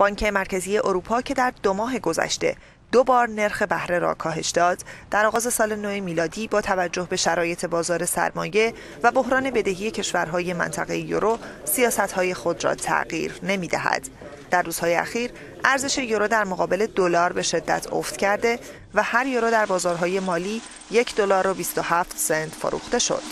بانک مرکزی اروپا که در دو ماه گذشته دو بار نرخ بهره را کاهش داد در آغاز سال نو میلادی با توجه به شرایط بازار سرمایه و بحران بدهی کشورهای منطقه یورو سیاستهای خود را تغییر نمی‌دهد. در روزهای اخیر ارزش یورو در مقابل دلار به شدت افت کرده و هر یورو در بازارهای مالی یک دلار و 27 سنت فروخته شد.